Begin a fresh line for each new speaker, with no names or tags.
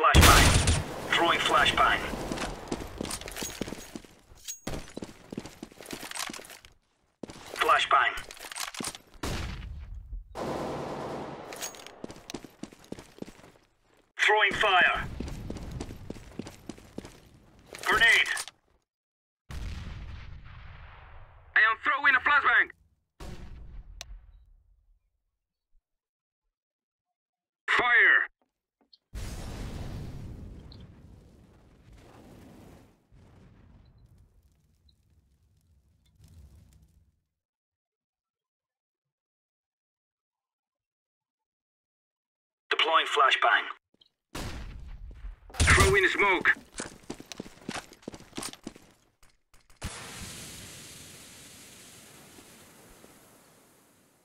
Flashbang. Throwing flashbang. Flashbang. Throwing fire. Grenade.
I am throwing a flashbang. Fire.
Deploying flashbang.
Throwing smoke.